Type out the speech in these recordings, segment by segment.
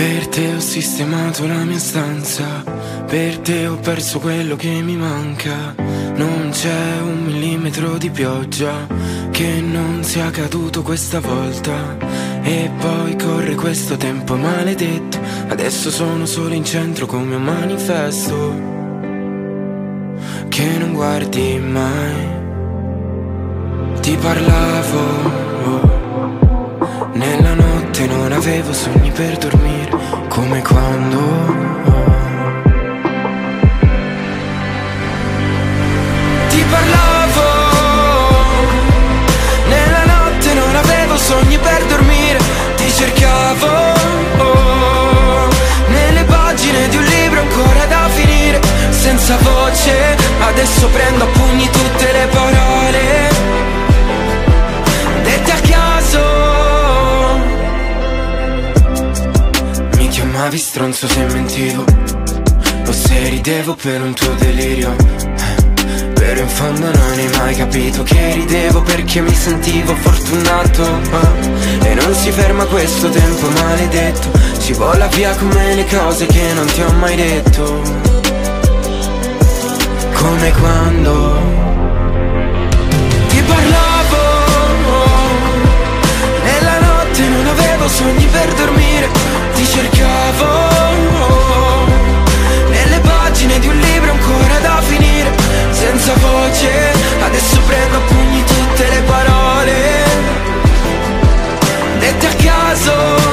Per te ho sistemato la mia stanza, per te ho perso quello che mi manca. Non c'è un millimetro di pioggia che non sia caduto questa volta. E poi corre questo tempo maledetto, adesso sono solo in centro come un manifesto. Che non guardi mai. Ti parlavo avevo sogni per dormire, come quando... Ti parlavo, nella notte non avevo sogni per dormire, ti cercavo, nelle pagine di un libro ancora da finire, senza voce, adesso prendo a pugni tutte le parole chiamavi stronzo se mentivo O se ridevo per un tuo delirio. Eh, Però in fondo non hai mai capito che ridevo perché mi sentivo fortunato. Eh. E non si ferma questo tempo maledetto. Si vola via come le cose che non ti ho mai detto. Come quando Ti parlavo. Nella notte non avevo sogni per dormire Ti cercavo Nelle pagine di un libro ancora da finire Senza voce Adesso prendo a pugni tutte le parole Dette a caso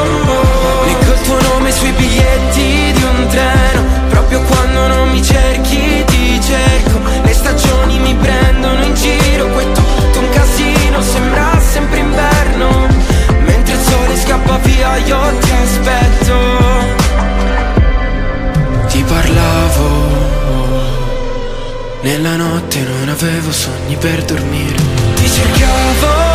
notte non avevo sogni per dormire. Ti cercavo